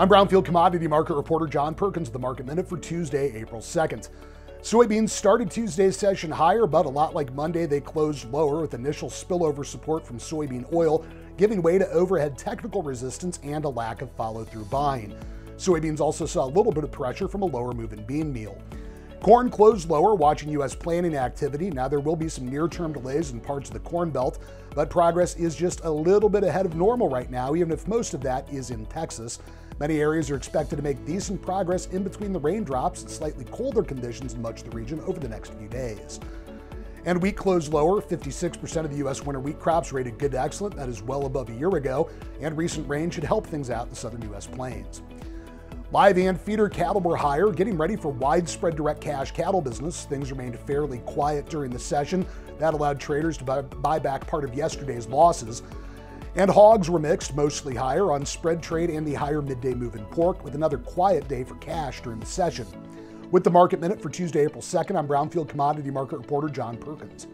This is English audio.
I'm Brownfield commodity market reporter John Perkins with the Market Minute for Tuesday, April 2nd. Soybeans started Tuesday's session higher, but a lot like Monday, they closed lower with initial spillover support from soybean oil, giving way to overhead technical resistance and a lack of follow through buying. Soybeans also saw a little bit of pressure from a lower move in bean meal. Corn closed lower, watching U.S. planting activity. Now, there will be some near term delays in parts of the Corn Belt, but progress is just a little bit ahead of normal right now, even if most of that is in Texas. Many areas are expected to make decent progress in between the raindrops and slightly colder conditions in much of the region over the next few days. And wheat closed lower. 56% of the U.S. winter wheat crops rated good to excellent. That is well above a year ago. And recent rain should help things out in the southern U.S. plains. Live and feeder cattle were higher, getting ready for widespread direct cash cattle business. Things remained fairly quiet during the session. That allowed traders to buy, back part of yesterday's losses. And hogs were mixed, mostly higher on spread trade and the higher midday move in pork, with another quiet day for cash during the session. With the market minute for Tuesday, April 2nd, I'm Brownfield commodity market reporter John Perkins.